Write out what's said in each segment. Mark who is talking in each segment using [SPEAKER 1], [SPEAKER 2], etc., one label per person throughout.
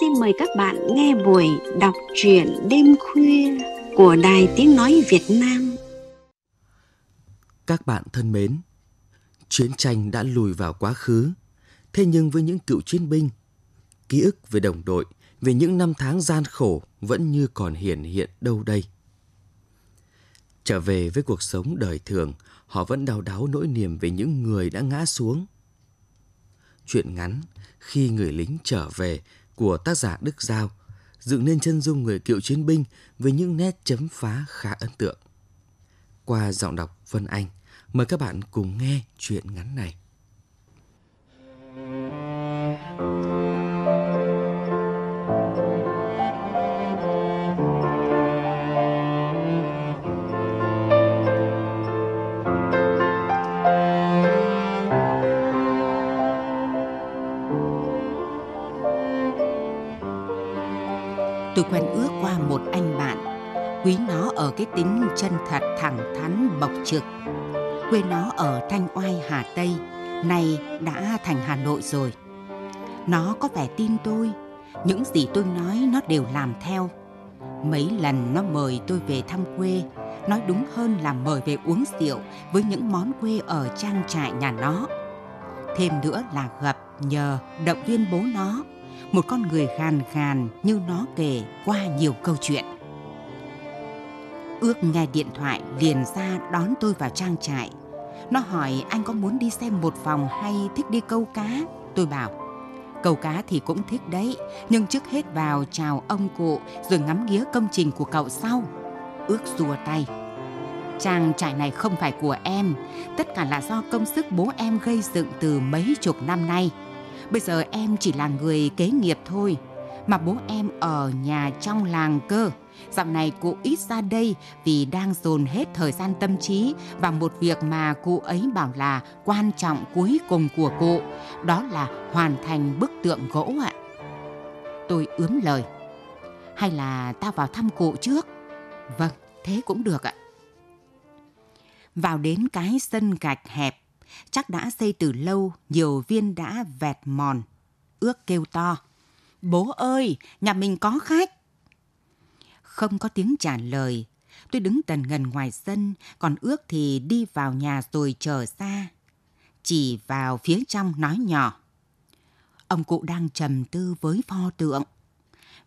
[SPEAKER 1] xin mời các bạn nghe buổi đọc truyện đêm khuya của Đài Tiếng Nói Việt Nam.
[SPEAKER 2] Các bạn thân mến, chiến tranh đã lùi vào quá khứ, thế nhưng với những cựu chiến binh, ký ức về đồng đội, về những năm tháng gian khổ vẫn như còn hiển hiện đâu đây. Trở về với cuộc sống đời thường, họ vẫn đau đáu nỗi niềm về những người đã ngã xuống. Chuyện ngắn Khi người lính trở về của tác giả Đức Giao dựng nên chân dung người cựu chiến binh với những nét chấm phá khá ấn tượng. Qua giọng đọc Vân Anh, mời các bạn cùng nghe chuyện ngắn này.
[SPEAKER 3] Tôi quen ước qua một anh bạn. Quý nó ở cái tính chân thật thẳng thắn bộc trực. Quê nó ở Thanh Oai Hà Tây Nay đã thành Hà Nội rồi. Nó có vẻ tin tôi. Những gì tôi nói nó đều làm theo. Mấy lần nó mời tôi về thăm quê Nói đúng hơn là mời về uống rượu Với những món quê ở trang trại nhà nó. Thêm nữa là gặp, nhờ, động viên bố nó một con người gàn gàn như nó kể qua nhiều câu chuyện. Ước nghe điện thoại liền ra đón tôi vào trang trại. Nó hỏi anh có muốn đi xem một phòng hay thích đi câu cá? Tôi bảo, câu cá thì cũng thích đấy, nhưng trước hết vào chào ông cụ rồi ngắm nghía công trình của cậu sau. Ước rùa tay. Trang trại này không phải của em, tất cả là do công sức bố em gây dựng từ mấy chục năm nay. Bây giờ em chỉ là người kế nghiệp thôi Mà bố em ở nhà trong làng cơ Dạo này cụ ít ra đây vì đang dồn hết thời gian tâm trí vào một việc mà cụ ấy bảo là quan trọng cuối cùng của cụ. Đó là hoàn thành bức tượng gỗ ạ. Tôi ướm lời. Hay là ta vào thăm cụ trước? Vâng, thế cũng được ạ. Vào đến cái sân gạch hẹp chắc đã xây từ lâu, nhiều viên đã vẹt mòn. Ước kêu to. Bố ơi, nhà mình có khách. Không có tiếng trả lời. Tôi đứng tần ngần ngoài sân, còn ước thì đi vào nhà rồi chờ xa. Chỉ vào phía trong nói nhỏ. Ông cụ đang trầm tư với pho tượng.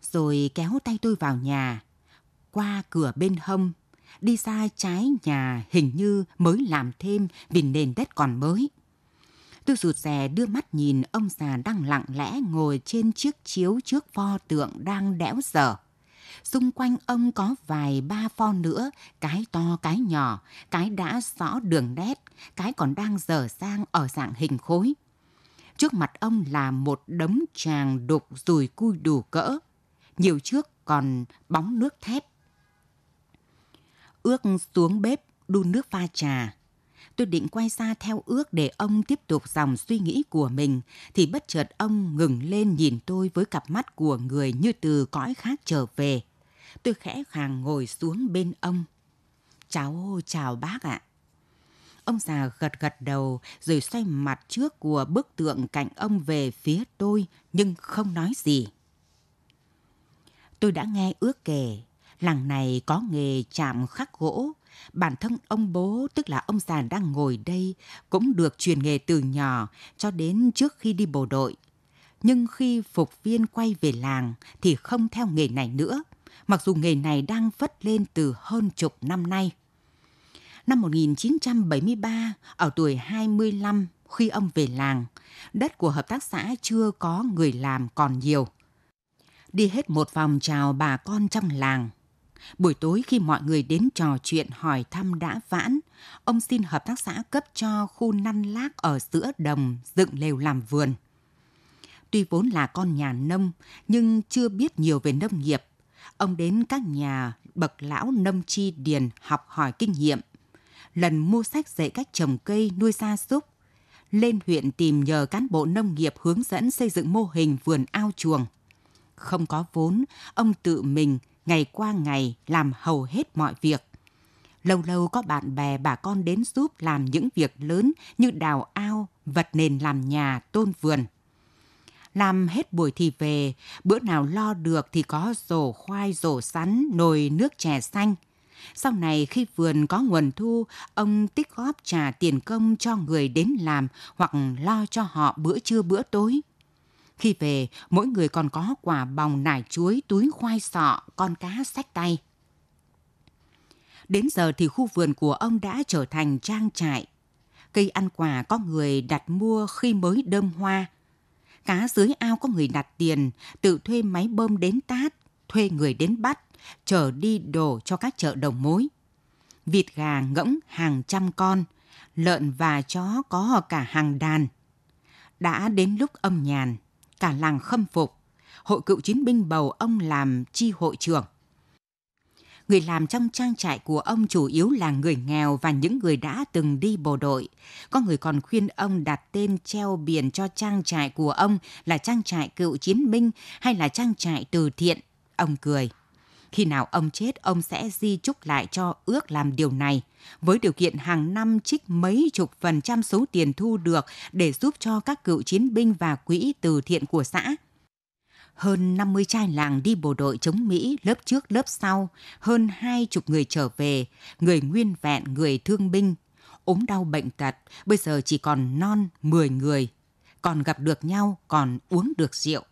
[SPEAKER 3] Rồi kéo tay tôi vào nhà. Qua cửa bên hông, đi ra trái nhà hình như mới làm thêm vì nền đất còn mới. Tôi rụt rè đưa mắt nhìn ông già đang lặng lẽ ngồi trên chiếc chiếu trước pho tượng đang đẽo dở. Xung quanh ông có vài ba pho nữa, cái to cái nhỏ, cái đã rõ đường nét, cái còn đang dở sang ở dạng hình khối. Trước mặt ông là một đống tràng đục rùi cui đủ cỡ. Nhiều trước còn bóng nước thép Ước xuống bếp đun nước pha trà. Tôi định quay ra theo ước để ông tiếp tục dòng suy nghĩ của mình, thì bất chợt ông ngừng lên nhìn tôi với cặp mắt của người như từ cõi khác trở về. Tôi khẽ khàng ngồi xuống bên ông. Cháu chào bác ạ. Ông già gật gật đầu rồi xoay mặt trước của bức tượng cạnh ông về phía tôi nhưng không nói gì. Tôi đã nghe ước kể Làng này có nghề chạm khắc gỗ. Bản thân ông bố, tức là ông già đang ngồi đây, cũng được truyền nghề từ nhỏ cho đến trước khi đi bộ đội. Nhưng khi phục viên quay về làng thì không theo nghề này nữa, mặc dù nghề này đang vất lên từ hơn chục năm nay. Năm 1973, ở tuổi 25, khi ông về làng, đất của hợp tác xã chưa có người làm còn nhiều. Đi hết một vòng chào bà con trong làng, Buổi tối khi mọi người đến trò chuyện hỏi thăm đã vãn, ông xin hợp tác xã cấp cho khu năn lác ở giữa đồng dựng lều làm vườn. Tuy vốn là con nhà nông nhưng chưa biết nhiều về nông nghiệp, ông đến các nhà bậc lão nông chi điền học hỏi kinh nghiệm. Lần mua sách dạy cách trồng cây nuôi gia súc, lên huyện tìm nhờ cán bộ nông nghiệp hướng dẫn xây dựng mô hình vườn ao chuồng. Không có vốn, ông tự mình ngày qua ngày làm hầu hết mọi việc. Lâu lâu có bạn bè bà con đến giúp làm những việc lớn như đào ao, vật nền làm nhà, tôn vườn. Làm hết buổi thì về, bữa nào lo được thì có rổ khoai, rổ sắn, nồi nước chè xanh. Sau này khi vườn có nguồn thu, ông tích góp trả tiền công cho người đến làm hoặc lo cho họ bữa trưa bữa tối. Khi về, mỗi người còn có quả bòng nải chuối, túi khoai sọ, con cá sách tay. Đến giờ thì khu vườn của ông đã trở thành trang trại. Cây ăn quả có người đặt mua khi mới đơm hoa. Cá dưới ao có người đặt tiền, tự thuê máy bơm đến tát, thuê người đến bắt, chở đi đổ cho các chợ đầu mối. Vịt gà ngỗng hàng trăm con, lợn và chó có cả hàng đàn. Đã đến lúc âm nhàn, cả làng khâm phục. Hội cựu chiến binh bầu ông làm chi hội trưởng. Người làm trong trang trại của ông chủ yếu là người nghèo và những người đã từng đi bộ đội. Có người còn khuyên ông đặt tên treo biển cho trang trại của ông là trang trại cựu chiến binh hay là trang trại từ thiện. Ông cười. Khi nào ông chết, ông sẽ di chúc lại cho ước làm điều này, với điều kiện hàng năm trích mấy chục phần trăm số tiền thu được để giúp cho các cựu chiến binh và quỹ từ thiện của xã. Hơn 50 trai làng đi bộ đội chống Mỹ lớp trước lớp sau, hơn hai chục người trở về, người nguyên vẹn, người thương binh, ốm đau bệnh tật, bây giờ chỉ còn non 10 người, còn gặp được nhau, còn uống được rượu.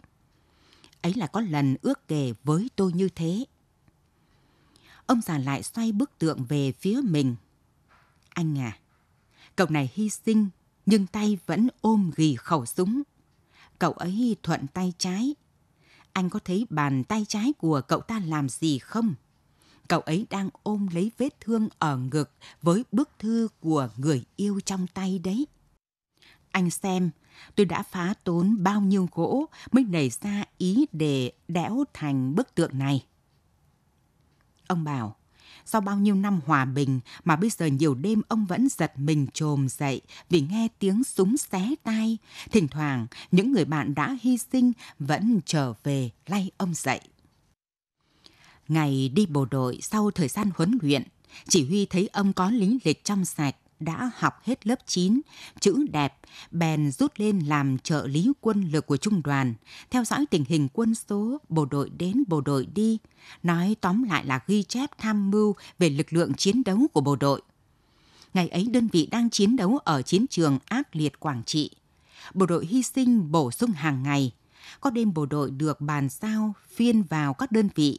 [SPEAKER 3] Ấy là có lần ước kể với tôi như thế. Ông già lại xoay bức tượng về phía mình. Anh à, cậu này hy sinh nhưng tay vẫn ôm ghì khẩu súng. Cậu ấy thuận tay trái. Anh có thấy bàn tay trái của cậu ta làm gì không? Cậu ấy đang ôm lấy vết thương ở ngực với bức thư của người yêu trong tay đấy. Anh xem, tôi đã phá tốn bao nhiêu gỗ mới nảy ra ý để đẽo thành bức tượng này. Ông bảo, sau bao nhiêu năm hòa bình mà bây giờ nhiều đêm ông vẫn giật mình trồm dậy vì nghe tiếng súng xé tai. Thỉnh thoảng, những người bạn đã hy sinh vẫn trở về lay ông dậy. Ngày đi bộ đội sau thời gian huấn luyện, chỉ huy thấy ông có lý lịch trong sạch, đã học hết lớp 9, chữ đẹp, bèn rút lên làm trợ lý quân lực của trung đoàn, theo dõi tình hình quân số, bộ đội đến bộ đội đi, nói tóm lại là ghi chép tham mưu về lực lượng chiến đấu của bộ đội. Ngày ấy đơn vị đang chiến đấu ở chiến trường ác liệt Quảng Trị. Bộ đội hy sinh bổ sung hàng ngày. Có đêm bộ đội được bàn sao phiên vào các đơn vị,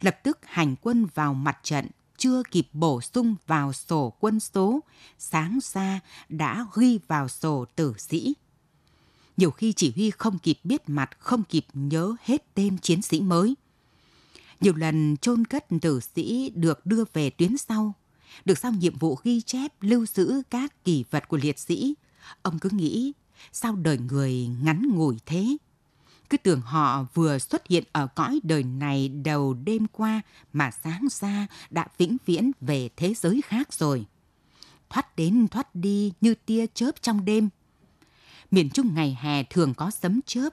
[SPEAKER 3] lập tức hành quân vào mặt trận chưa kịp bổ sung vào sổ quân số, sáng ra đã ghi vào sổ tử sĩ. Nhiều khi chỉ huy không kịp biết mặt, không kịp nhớ hết tên chiến sĩ mới. Nhiều lần chôn cất tử sĩ được đưa về tuyến sau, được giao nhiệm vụ ghi chép lưu giữ các kỳ vật của liệt sĩ. Ông cứ nghĩ, sao đời người ngắn ngủi thế? Cứ tưởng họ vừa xuất hiện ở cõi đời này đầu đêm qua mà sáng ra đã vĩnh viễn về thế giới khác rồi. Thoát đến thoát đi như tia chớp trong đêm. Miền Trung ngày hè thường có sấm chớp.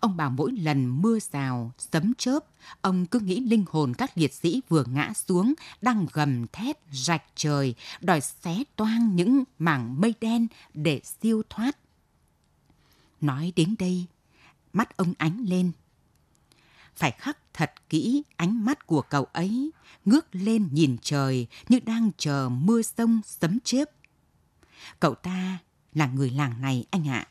[SPEAKER 3] Ông bảo mỗi lần mưa rào, sấm chớp, ông cứ nghĩ linh hồn các liệt sĩ vừa ngã xuống, đang gầm thét rạch trời, đòi xé toang những mảng mây đen để siêu thoát. Nói đến đây, mắt ông ánh lên. Phải khắc thật kỹ ánh mắt của cậu ấy, ngước lên nhìn trời như đang chờ mưa sông sấm chớp. Cậu ta là người làng này anh ạ.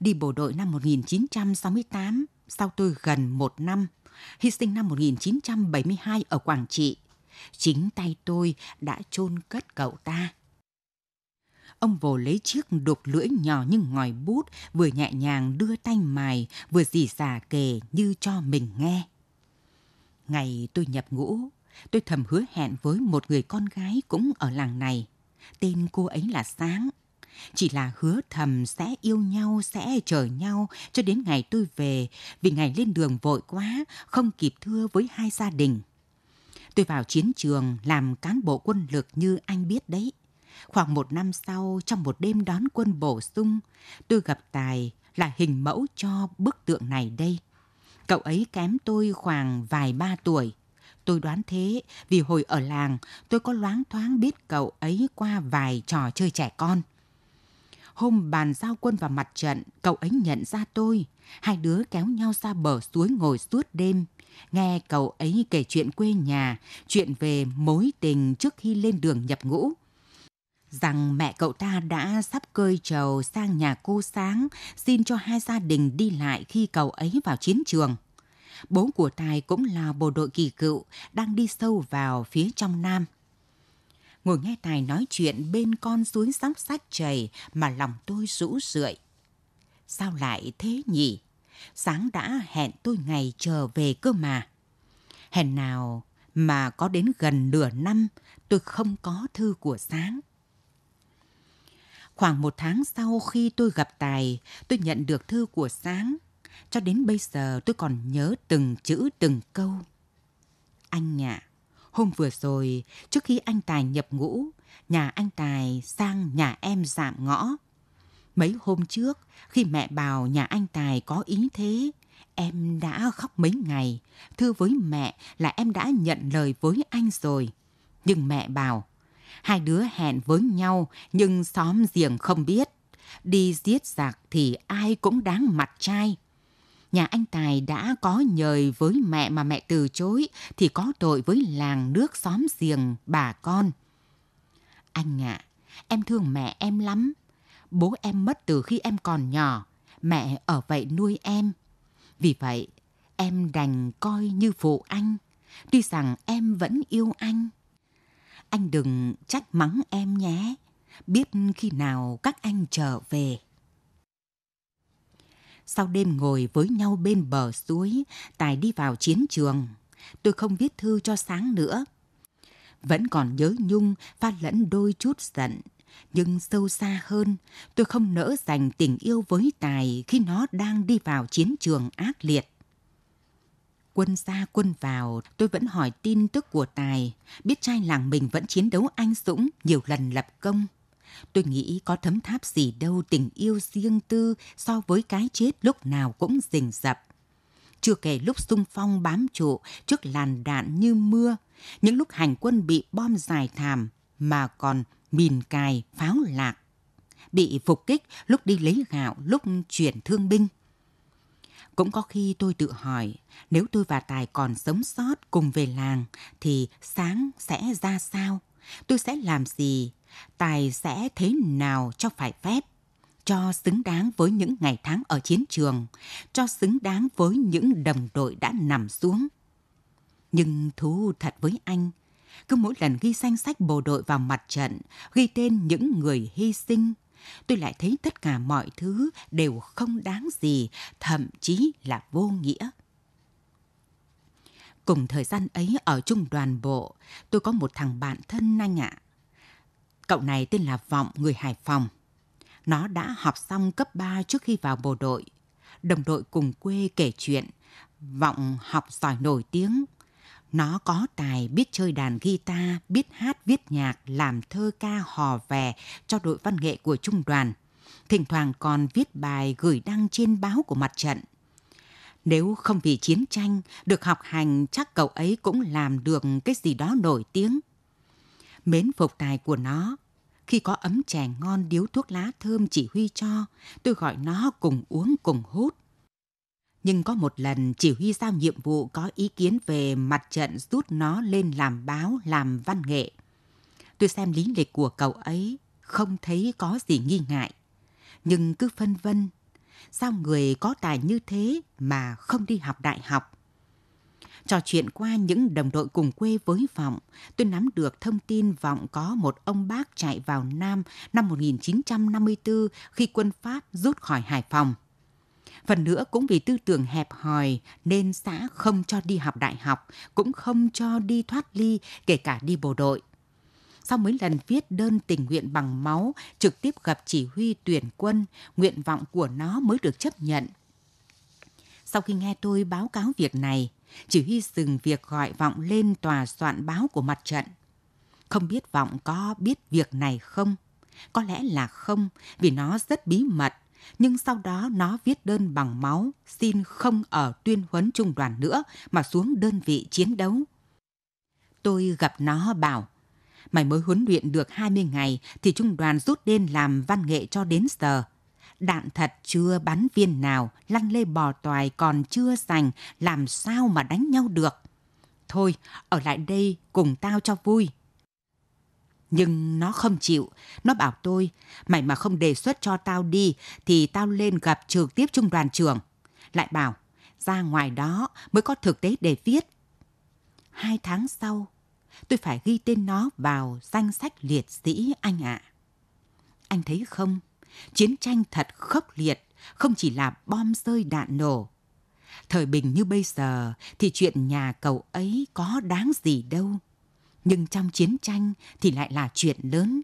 [SPEAKER 3] Đi bộ đội năm 1968, sau tôi gần một năm, hy sinh năm 1972 ở Quảng Trị. Chính tay tôi đã chôn cất cậu ta. Ông vồ lấy chiếc đục lưỡi nhỏ như ngòi bút, vừa nhẹ nhàng đưa tay mài, vừa dì xà kể như cho mình nghe. Ngày tôi nhập ngũ, tôi thầm hứa hẹn với một người con gái cũng ở làng này. Tên cô ấy là Sáng. Chỉ là hứa thầm sẽ yêu nhau, sẽ chờ nhau cho đến ngày tôi về, vì ngày lên đường vội quá, không kịp thưa với hai gia đình. Tôi vào chiến trường làm cán bộ quân lực như anh biết đấy. Khoảng một năm sau, trong một đêm đón quân bổ sung, tôi gặp Tài là hình mẫu cho bức tượng này đây. Cậu ấy kém tôi khoảng vài ba tuổi. Tôi đoán thế vì hồi ở làng tôi có loáng thoáng biết cậu ấy qua vài trò chơi trẻ con. Hôm bàn giao quân vào mặt trận, cậu ấy nhận ra tôi. Hai đứa kéo nhau ra bờ suối ngồi suốt đêm. Nghe cậu ấy kể chuyện quê nhà, chuyện về mối tình trước khi lên đường nhập ngũ. Rằng mẹ cậu ta đã sắp cơi trầu sang nhà cô Sáng, xin cho hai gia đình đi lại khi cậu ấy vào chiến trường. Bố của Tài cũng là bộ đội kỳ cựu, đang đi sâu vào phía trong Nam ngồi nghe Tài nói chuyện bên con suối sóc sách chảy mà lòng tôi rũ rượi. Sao lại thế nhỉ? Sáng đã hẹn tôi ngày trở về cơ mà. Hẹn nào mà có đến gần nửa năm tôi không có thư của Sáng. Khoảng một tháng sau khi tôi gặp Tài, tôi nhận được thư của Sáng. Cho đến bây giờ tôi còn nhớ từng chữ từng câu. Anh ạ, Hôm vừa rồi, trước khi anh Tài nhập ngũ, nhà anh Tài sang nhà em dạm ngõ. Mấy hôm trước, khi mẹ bảo nhà anh Tài có ý thế, em đã khóc mấy ngày. Thưa với mẹ là em đã nhận lời với anh rồi. Nhưng mẹ bảo, hai đứa hẹn với nhau nhưng xóm giềng không biết. Đi giết giặc thì ai cũng đáng mặt trai nhà anh Tài đã có nhời với mẹ mà mẹ từ chối thì có tội với làng nước xóm giềng bà con. Anh ạ, à, em thương mẹ em lắm. Bố em mất từ khi em còn nhỏ, mẹ ở vậy nuôi em. Vì vậy, em đành coi như phụ anh, tuy rằng em vẫn yêu anh. Anh đừng trách mắng em nhé, biết khi nào các anh trở về. Sau đêm ngồi với nhau bên bờ suối, Tài đi vào chiến trường. Tôi không viết thư cho sáng nữa. Vẫn còn nhớ nhung, pha lẫn đôi chút giận. Nhưng sâu xa hơn, tôi không nỡ dành tình yêu với Tài khi nó đang đi vào chiến trường ác liệt. Quân ra quân vào, tôi vẫn hỏi tin tức của Tài, biết trai làng mình vẫn chiến đấu anh dũng nhiều lần lập công. Tôi nghĩ có thấm tháp gì đâu tình yêu riêng tư so với cái chết lúc nào cũng rình rập. Chưa kể lúc xung phong bám trụ trước làn đạn như mưa, những lúc hành quân bị bom dài thảm mà còn mìn cài, pháo lạc. Bị phục kích lúc đi lấy gạo, lúc chuyển thương binh. Cũng có khi tôi tự hỏi, nếu tôi và Tài còn sống sót cùng về làng, thì sáng sẽ ra sao? Tôi sẽ làm gì Tài sẽ thế nào cho phải phép, cho xứng đáng với những ngày tháng ở chiến trường, cho xứng đáng với những đồng đội đã nằm xuống. Nhưng thú thật với anh, cứ mỗi lần ghi danh sách bộ đội vào mặt trận, ghi tên những người hy sinh, tôi lại thấy tất cả mọi thứ đều không đáng gì, thậm chí là vô nghĩa. Cùng thời gian ấy ở trung đoàn bộ, tôi có một thằng bạn thân anh ạ. Cậu này tên là Vọng, người Hải Phòng. Nó đã học xong cấp 3 trước khi vào bộ đội. Đồng đội cùng quê kể chuyện. Vọng học giỏi nổi tiếng. Nó có tài biết chơi đàn guitar, biết hát viết nhạc, làm thơ ca hò vè cho đội văn nghệ của trung đoàn. Thỉnh thoảng còn viết bài gửi đăng trên báo của mặt trận. Nếu không vì chiến tranh, được học hành chắc cậu ấy cũng làm được cái gì đó nổi tiếng mến phục tài của nó. Khi có ấm chè ngon điếu thuốc lá thơm chỉ huy cho, tôi gọi nó cùng uống cùng hút. Nhưng có một lần chỉ huy giao nhiệm vụ có ý kiến về mặt trận rút nó lên làm báo, làm văn nghệ. Tôi xem lý lịch của cậu ấy, không thấy có gì nghi ngại. Nhưng cứ phân vân, sao người có tài như thế mà không đi học đại học? Trò chuyện qua những đồng đội cùng quê với Vọng, tôi nắm được thông tin Vọng có một ông bác chạy vào Nam năm 1954 khi quân Pháp rút khỏi Hải Phòng. Phần nữa cũng vì tư tưởng hẹp hòi nên xã không cho đi học đại học, cũng không cho đi thoát ly, kể cả đi bộ đội. Sau mấy lần viết đơn tình nguyện bằng máu, trực tiếp gặp chỉ huy tuyển quân, nguyện vọng của nó mới được chấp nhận. Sau khi nghe tôi báo cáo việc này, chỉ huy dừng việc gọi Vọng lên tòa soạn báo của mặt trận. Không biết Vọng có biết việc này không? Có lẽ là không, vì nó rất bí mật. Nhưng sau đó nó viết đơn bằng máu, xin không ở tuyên huấn trung đoàn nữa mà xuống đơn vị chiến đấu. Tôi gặp nó bảo, Mày mới huấn luyện được 20 ngày thì trung đoàn rút lên làm văn nghệ cho đến giờ. Đạn thật chưa bắn viên nào, lăn lê bò toài còn chưa sành, làm sao mà đánh nhau được. Thôi, ở lại đây cùng tao cho vui. Nhưng nó không chịu, nó bảo tôi, mày mà không đề xuất cho tao đi thì tao lên gặp trực tiếp trung đoàn trưởng. Lại bảo, ra ngoài đó mới có thực tế để viết. Hai tháng sau, tôi phải ghi tên nó vào danh sách liệt sĩ anh ạ. Anh thấy không, chiến tranh thật khốc liệt, không chỉ là bom rơi đạn nổ. Thời bình như bây giờ thì chuyện nhà cậu ấy có đáng gì đâu. Nhưng trong chiến tranh thì lại là chuyện lớn.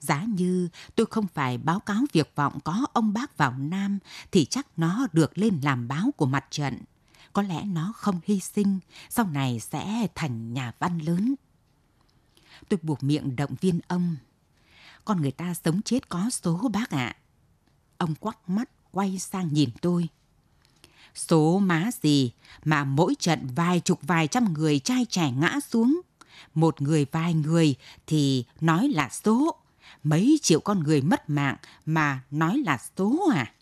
[SPEAKER 3] Giá như tôi không phải báo cáo việc vọng có ông bác vào Nam thì chắc nó được lên làm báo của mặt trận. Có lẽ nó không hy sinh, sau này sẽ thành nhà văn lớn. Tôi buộc miệng động viên ông. Con người ta sống chết có số bác ạ. Ông quắc mắt quay sang nhìn tôi. Số má gì mà mỗi trận vài chục vài trăm người trai trẻ ngã xuống. Một người vài người thì nói là số. Mấy triệu con người mất mạng mà nói là số à?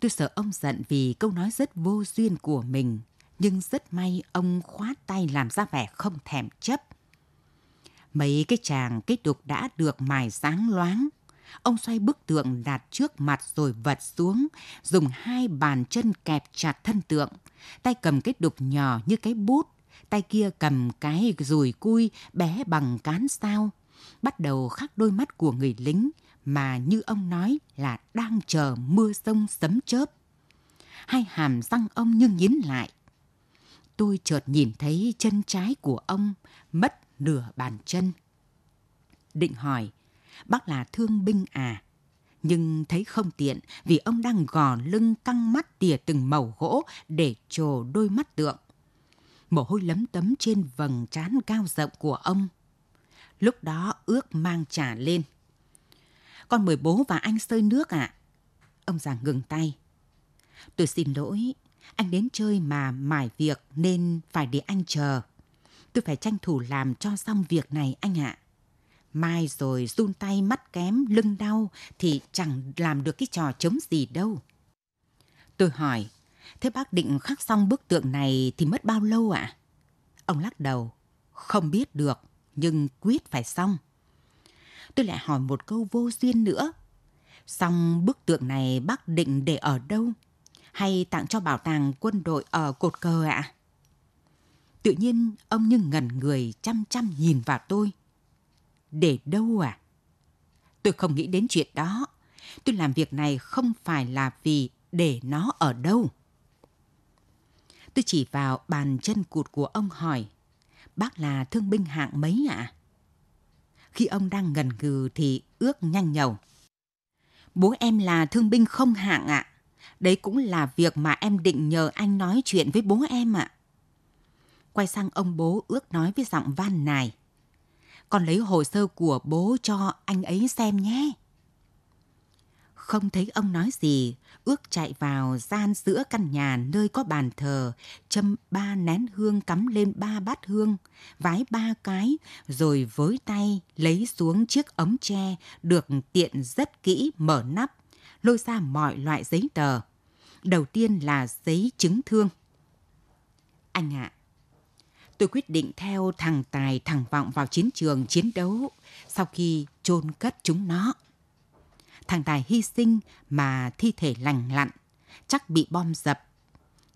[SPEAKER 3] Tôi sợ ông giận vì câu nói rất vô duyên của mình, nhưng rất may ông khoát tay làm ra vẻ không thèm chấp. Mấy cái chàng cái đục đã được mài sáng loáng. Ông xoay bức tượng đặt trước mặt rồi vật xuống, dùng hai bàn chân kẹp chặt thân tượng. Tay cầm cái đục nhỏ như cái bút, tay kia cầm cái rùi cui bé bằng cán sao. Bắt đầu khắc đôi mắt của người lính, mà như ông nói là đang chờ mưa sông sấm chớp. Hai hàm răng ông như nhín lại. Tôi chợt nhìn thấy chân trái của ông mất nửa bàn chân. Định hỏi, bác là thương binh à? Nhưng thấy không tiện vì ông đang gò lưng căng mắt tỉa từng màu gỗ để trồ đôi mắt tượng. Mồ hôi lấm tấm trên vầng trán cao rộng của ông. Lúc đó ước mang trả lên. Con mời bố và anh sơi nước ạ. À? Ông già ngừng tay. Tôi xin lỗi, anh đến chơi mà mải việc nên phải để anh chờ. Tôi phải tranh thủ làm cho xong việc này anh ạ. À. Mai rồi run tay mắt kém, lưng đau thì chẳng làm được cái trò chống gì đâu. Tôi hỏi, thế bác định khắc xong bức tượng này thì mất bao lâu ạ? À? Ông lắc đầu, không biết được, nhưng quyết phải xong tôi lại hỏi một câu vô duyên nữa. Xong bức tượng này bác định để ở đâu? Hay tặng cho bảo tàng quân đội ở cột cờ ạ? À? Tự nhiên ông như ngẩn người chăm chăm nhìn vào tôi. Để đâu à? Tôi không nghĩ đến chuyện đó. Tôi làm việc này không phải là vì để nó ở đâu. Tôi chỉ vào bàn chân cụt của ông hỏi. Bác là thương binh hạng mấy ạ? À? Khi ông đang ngần ngừ thì ước nhanh nhầu. Bố em là thương binh không hạng ạ. Đấy cũng là việc mà em định nhờ anh nói chuyện với bố em ạ. Quay sang ông bố ước nói với giọng van nài. Con lấy hồ sơ của bố cho anh ấy xem nhé. Không thấy ông nói gì, ước chạy vào gian giữa căn nhà nơi có bàn thờ, châm ba nén hương cắm lên ba bát hương, vái ba cái, rồi với tay lấy xuống chiếc ấm tre được tiện rất kỹ mở nắp, lôi ra mọi loại giấy tờ. Đầu tiên là giấy chứng thương. Anh ạ, à, tôi quyết định theo thằng Tài thằng Vọng vào chiến trường chiến đấu sau khi chôn cất chúng nó. Thằng Tài hy sinh mà thi thể lành lặn, chắc bị bom dập.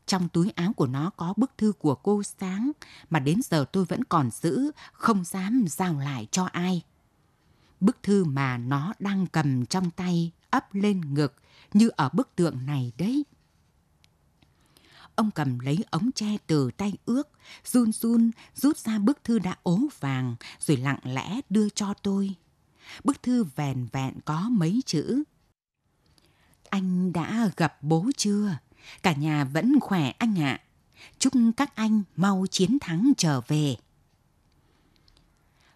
[SPEAKER 3] Trong túi áo của nó có bức thư của cô Sáng mà đến giờ tôi vẫn còn giữ, không dám giao lại cho ai. Bức thư mà nó đang cầm trong tay ấp lên ngực như ở bức tượng này đấy. Ông cầm lấy ống tre từ tay ước, run run rút ra bức thư đã ố vàng rồi lặng lẽ đưa cho tôi. Bức thư vẹn vẹn có mấy chữ. Anh đã gặp bố chưa? Cả nhà vẫn khỏe anh ạ. Chúc các anh mau chiến thắng trở về.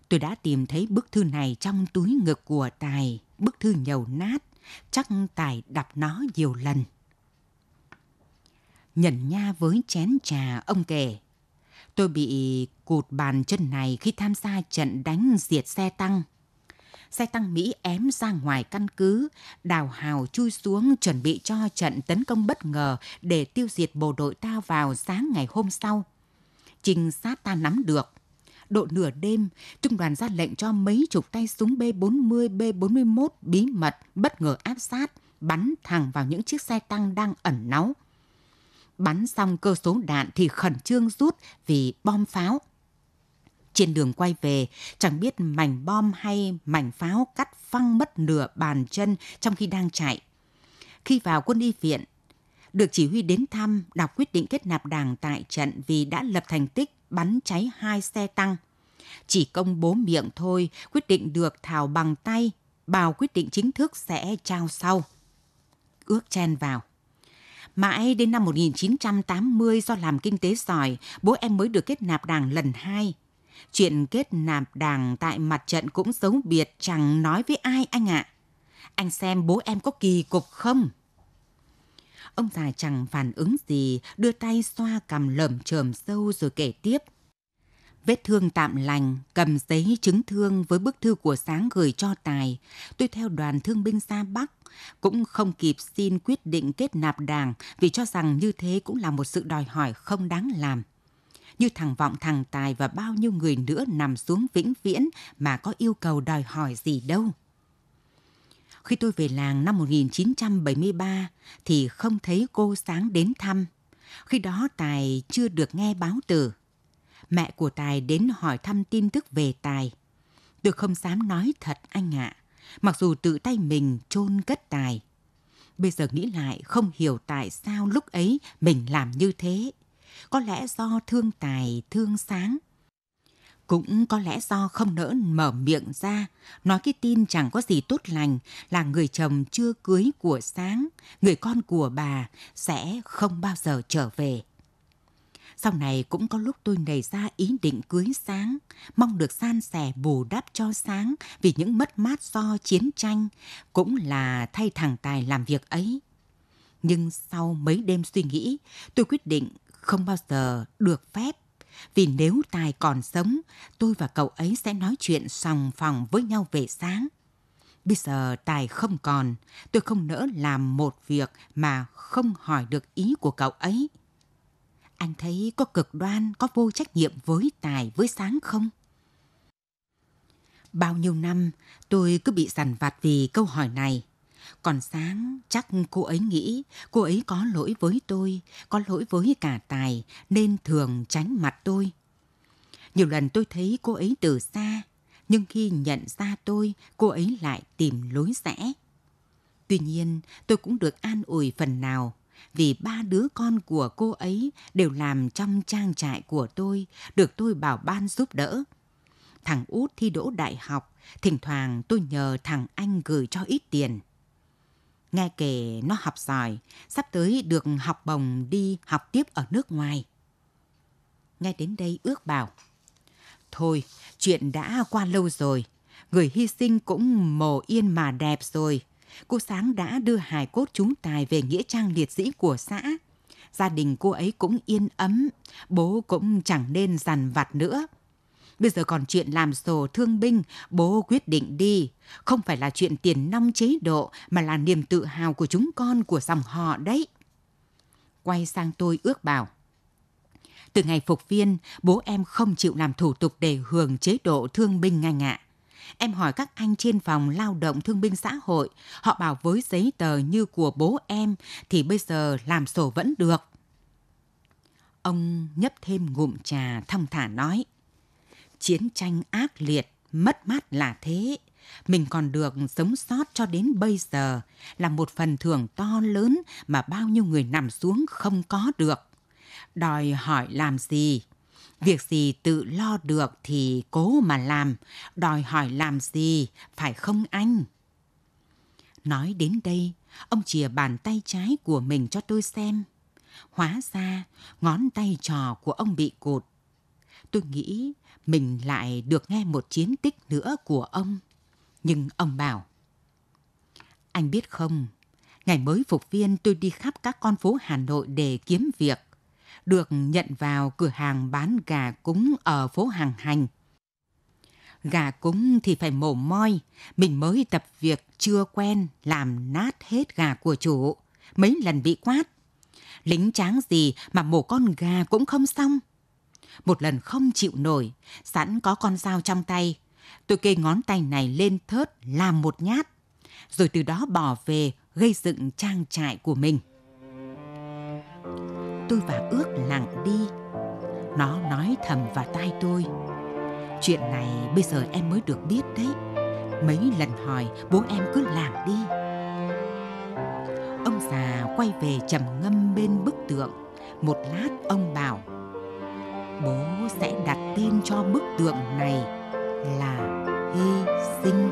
[SPEAKER 3] Tôi đã tìm thấy bức thư này trong túi ngực của Tài, bức thư nhầu nát, chắc Tài đọc nó nhiều lần. Nhận nha với chén trà ông kể. Tôi bị cụt bàn chân này khi tham gia trận đánh diệt xe tăng. Xe tăng Mỹ ém ra ngoài căn cứ, đào hào chui xuống chuẩn bị cho trận tấn công bất ngờ để tiêu diệt bộ đội ta vào sáng ngày hôm sau. Trinh sát ta nắm được. Độ nửa đêm, trung đoàn ra lệnh cho mấy chục tay súng B-40, B-41 bí mật bất ngờ áp sát, bắn thẳng vào những chiếc xe tăng đang ẩn náu bắn xong cơ số đạn thì khẩn trương rút vì bom pháo. Trên đường quay về, chẳng biết mảnh bom hay mảnh pháo cắt phăng mất nửa bàn chân trong khi đang chạy. Khi vào quân y viện, được chỉ huy đến thăm đọc quyết định kết nạp đảng tại trận vì đã lập thành tích bắn cháy hai xe tăng. Chỉ công bố miệng thôi, quyết định được thảo bằng tay, bào quyết định chính thức sẽ trao sau. Ước chen vào. Mãi đến năm 1980 do làm kinh tế giỏi, bố em mới được kết nạp đảng lần hai. Chuyện kết nạp đảng tại mặt trận cũng giống biệt chẳng nói với ai anh ạ. Anh xem bố em có kỳ cục không? Ông già chẳng phản ứng gì, đưa tay xoa cầm lởm chởm sâu rồi kể tiếp. Vết thương tạm lành, cầm giấy chứng thương với bức thư của sáng gửi cho Tài. Tôi theo đoàn thương binh xa Bắc, cũng không kịp xin quyết định kết nạp đảng vì cho rằng như thế cũng là một sự đòi hỏi không đáng làm. Như thằng Vọng, thằng Tài và bao nhiêu người nữa nằm xuống vĩnh viễn mà có yêu cầu đòi hỏi gì đâu. Khi tôi về làng năm 1973 thì không thấy cô sáng đến thăm. Khi đó Tài chưa được nghe báo tử mẹ của Tài đến hỏi thăm tin tức về Tài. Tôi không dám nói thật anh ạ, mặc dù tự tay mình chôn cất Tài. Bây giờ nghĩ lại không hiểu tại sao lúc ấy mình làm như thế. Có lẽ do thương Tài, thương Sáng. Cũng có lẽ do không nỡ mở miệng ra, nói cái tin chẳng có gì tốt lành là người chồng chưa cưới của Sáng, người con của bà sẽ không bao giờ trở về. Sau này cũng có lúc tôi nảy ra ý định cưới Sáng, mong được san sẻ bù đắp cho Sáng vì những mất mát do chiến tranh, cũng là thay thằng Tài làm việc ấy. Nhưng sau mấy đêm suy nghĩ, tôi quyết định không bao giờ được phép. Vì nếu Tài còn sống, tôi và cậu ấy sẽ nói chuyện sòng phòng với nhau về sáng. Bây giờ Tài không còn, tôi không nỡ làm một việc mà không hỏi được ý của cậu ấy. Anh thấy có cực đoan, có vô trách nhiệm với tài, với sáng không? Bao nhiêu năm tôi cứ bị dằn vặt vì câu hỏi này. Còn sáng chắc cô ấy nghĩ cô ấy có lỗi với tôi, có lỗi với cả tài nên thường tránh mặt tôi. Nhiều lần tôi thấy cô ấy từ xa, nhưng khi nhận ra tôi, cô ấy lại tìm lối rẽ. Tuy nhiên, tôi cũng được an ủi phần nào vì ba đứa con của cô ấy đều làm trong trang trại của tôi, được tôi bảo ban giúp đỡ. Thằng út thi đỗ đại học, thỉnh thoảng tôi nhờ thằng anh gửi cho ít tiền. Nghe kể nó học giỏi, sắp tới được học bồng đi học tiếp ở nước ngoài. Nghe đến đây ước bảo. Thôi, chuyện đã qua lâu rồi. Người hy sinh cũng mồ yên mà đẹp rồi cô Sáng đã đưa hài cốt chúng Tài về Nghĩa trang liệt sĩ của xã. Gia đình cô ấy cũng yên ấm, bố cũng chẳng nên dằn vặt nữa. Bây giờ còn chuyện làm sổ thương binh, bố quyết định đi. Không phải là chuyện tiền nong chế độ, mà là niềm tự hào của chúng con, của dòng họ đấy. Quay sang tôi ước bảo. Từ ngày phục viên, bố em không chịu làm thủ tục để hưởng chế độ thương binh ngay ngạ. Em hỏi các anh trên phòng lao động thương binh xã hội, họ bảo với giấy tờ như của bố em thì bây giờ làm sổ vẫn được. Ông nhấp thêm ngụm trà thong thả nói. Chiến tranh ác liệt, mất mát là thế. Mình còn được sống sót cho đến bây giờ là một phần thưởng to lớn mà bao nhiêu người nằm xuống không có được. Đòi hỏi làm gì Việc gì tự lo được thì cố mà làm, đòi hỏi làm gì, phải không anh? Nói đến đây, ông chìa bàn tay trái của mình cho tôi xem. Hóa ra, ngón tay trò của ông bị cột Tôi nghĩ mình lại được nghe một chiến tích nữa của ông. Nhưng ông bảo, anh biết không, ngày mới phục viên tôi đi khắp các con phố Hà Nội để kiếm việc được nhận vào cửa hàng bán gà cúng ở phố Hàng Hành. Gà cúng thì phải mổ moi, mình mới tập việc chưa quen làm nát hết gà của chủ, mấy lần bị quát. Lính tráng gì mà mổ con gà cũng không xong. Một lần không chịu nổi, sẵn có con dao trong tay, tôi kê ngón tay này lên thớt làm một nhát, rồi từ đó bỏ về gây dựng trang trại của mình tôi và ước lặng đi. Nó nói thầm vào tai tôi. Chuyện này bây giờ em mới được biết đấy. Mấy lần hỏi, bố em cứ làm đi. Ông già quay về trầm ngâm bên bức tượng. Một lát ông bảo, bố sẽ đặt tên cho bức tượng này là hy sinh.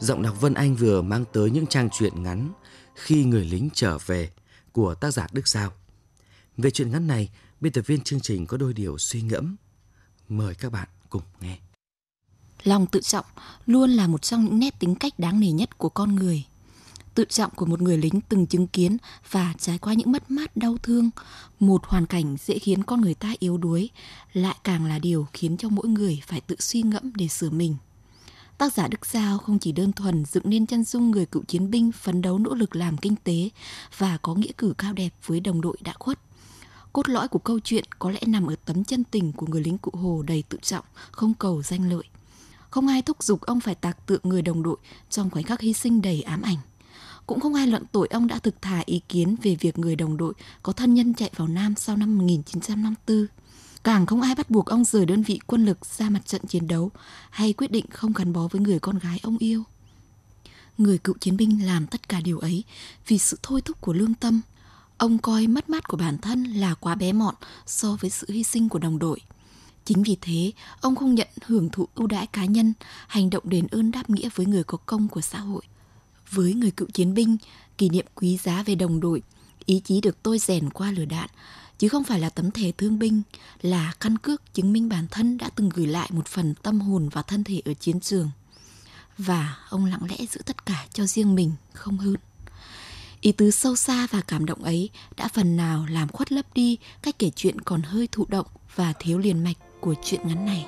[SPEAKER 2] Giọng đọc Vân Anh vừa mang tới những trang truyện ngắn Khi người lính trở về của tác giả Đức Giao. Về truyện ngắn này, biên tập viên chương trình có đôi điều suy ngẫm. Mời các bạn cùng nghe.
[SPEAKER 4] Lòng tự trọng luôn là một trong những nét tính cách đáng nể nhất của con người. Tự trọng của một người lính từng chứng kiến và trải qua những mất mát đau thương, một hoàn cảnh dễ khiến con người ta yếu đuối, lại càng là điều khiến cho mỗi người phải tự suy ngẫm để sửa mình. Tác giả Đức Giao không chỉ đơn thuần dựng nên chân dung người cựu chiến binh phấn đấu nỗ lực làm kinh tế và có nghĩa cử cao đẹp với đồng đội đã khuất. Cốt lõi của câu chuyện có lẽ nằm ở tấm chân tình của người lính cụ Hồ đầy tự trọng, không cầu danh lợi. Không ai thúc giục ông phải tạc tượng người đồng đội trong khoảnh khắc hy sinh đầy ám ảnh. Cũng không ai luận tội ông đã thực thà ý kiến về việc người đồng đội có thân nhân chạy vào Nam sau năm 1954 Càng không ai bắt buộc ông rời đơn vị quân lực ra mặt trận chiến đấu hay quyết định không gắn bó với người con gái ông yêu. Người cựu chiến binh làm tất cả điều ấy vì sự thôi thúc của lương tâm. Ông coi mất mát của bản thân là quá bé mọn so với sự hy sinh của đồng đội. Chính vì thế, ông không nhận hưởng thụ ưu đãi cá nhân, hành động đền ơn đáp nghĩa với người có công của xã hội. Với người cựu chiến binh, kỷ niệm quý giá về đồng đội, ý chí được tôi rèn qua lửa đạn, chứ không phải là tấm thẻ thương binh, là căn cước chứng minh bản thân đã từng gửi lại một phần tâm hồn và thân thể ở chiến trường. Và ông lặng lẽ giữ tất cả cho riêng mình, không hơn. Ý tứ sâu xa và cảm động ấy đã phần nào làm khuất lấp đi cách kể chuyện còn hơi thụ động và thiếu liền mạch của chuyện ngắn này.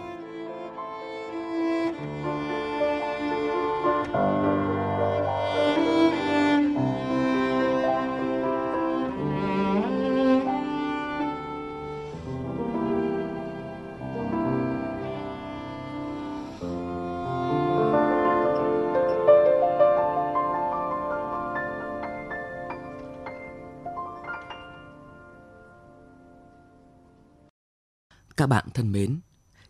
[SPEAKER 2] Các bạn thân mến,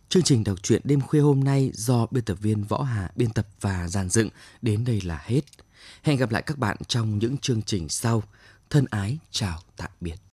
[SPEAKER 2] chương trình đọc truyện đêm khuya hôm nay do biên tập viên Võ Hà biên tập và dàn dựng đến đây là hết. Hẹn gặp lại các bạn trong những chương trình sau. Thân ái chào tạm biệt.